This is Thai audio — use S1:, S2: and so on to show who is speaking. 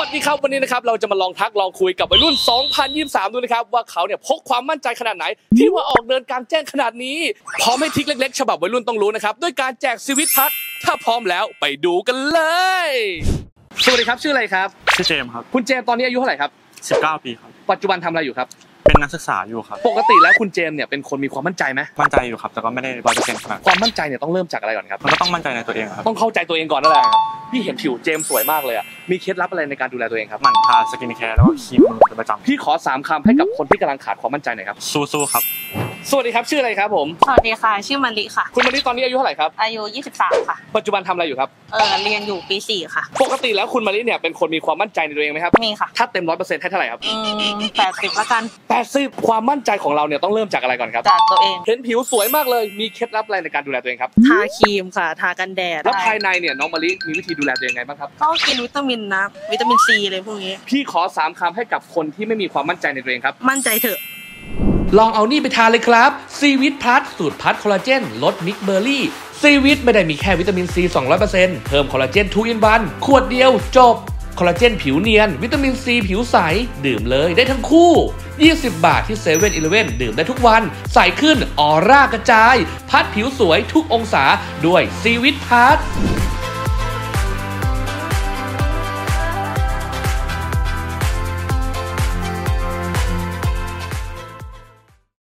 S1: วัสดีครับวันนี้นะครับเราจะมาลองทักลองคุยกับวัยรุ่น 2023 ดูนะครับ ว่าเขาเนี่ยพกความมั่นใจขนาดไหน ที่ว่าออกเดินกลางแจ้งขนาดนี้พร้อมให้ทริกเล็ก ๆ ฉบับวัยรุ่นต้องรู้นะครับด้วยการแจกซีวิตพัดถ้าพร้อมแล้วไปดูกันเลย สวัสดีครับชื่ออะไรครับ
S2: ชื่อเจมส์ครับ
S1: คุณเจมส์ตอนนี้อายุเท่าไหร่ครับ
S2: 19 ปีครับ
S1: ปัจจุบันทำอะไรอยู่ครับ
S2: เป็นนักศึกษาอยู่ครับ
S1: ปกติแล้วคุณเจมส์เนี่ยเป็นคนมีความมั่นใจไหม
S2: มั่นใจอยู่ครับ แต่ก็ไม่ได้ร้อยเปอร์เซ็นต์ขนาด
S1: ความมั่นใจเนี่ยต้องเริ่มจากอะไรก่อนครับ
S2: มันก็ต้องมั่นใจในตัวเองครับ
S1: ต้องเข้าใจตัวเองก่อนนั่นแหละพี่เห็นผิวเจมส์สวยมากเลยอะมีเคล็ดลับอะไรในการดูแลตัวเองครับ
S2: หมั่นทา skincare แล้วก็ครีมมือเป็นประจ
S1: พี่ขอสามคำให้กับคนที่กำลังขาดความมั่นใจหน่อยครับำ
S2: สู้ๆครับ
S1: สวัสดีครับชื่ออะไรครับผม
S3: สวัสดีค่ะ ชื่อมะลิค่ะ
S1: คุณมะลิตอนนี้อายุเท่าไหร่ครับ
S3: อายุ 23 ค่ะ
S1: ปัจจุบันทำอะไรอยู่ครับ
S3: เออเรียนอยู่ปี4ค่ะ
S1: ปกติแล้วคุณมะลิเนี่ยเป็นคนมีความมั่นใจในตัวเองไหมครับ
S3: มีค่ะ
S1: ถ้าเต็มร้อยเปอร์เซ็นต์ให้เท่าไหร่ครับ
S3: อืม80ละกัน
S1: แปดสิบความมั่นใจของเราเนี่ยต้องเริ่มจากอะไรก่อนครับ
S3: จากตัวเอง
S1: เห็นผิวสวยมากเลยมีเคล็ดลับอะไรในการดูแลตัวเองครับ
S3: ทาครีมค่ะ ทากันแดด
S1: แล้วภายในเนี่ยน้องมะลิมีวิธีดูแลตัวเองไงบ้างครับ
S3: ก็กินวิตามินนะ วิตามินซีเลยพวกนี้
S1: พี่ขอสามคำให้กับคนที่ไม่มีความมั่นใจในตัวเองครับ
S3: มั่นใจเถอะ
S1: ลองเอานี่ไปทานเลยครับ C-vitt Plus สูตร Plus คอลลาเจนรส mixed berry C-vitt ไม่ได้มีแค่วิตามินซี 200%เพิ่มคอลลาเจน two in one ขวดเดียวจบคอลลาเจนผิวเนียน วิตามินซีผิวใส ดื่มเลยได้ทั้งคู่ 20 บาทที่เซเว่นอีเลเว่นดื่มได้ทุกวัน ใสขึ้นออร่ากระจาย Plus ผิวสวยทุกองศาด้วยซีวิตพัท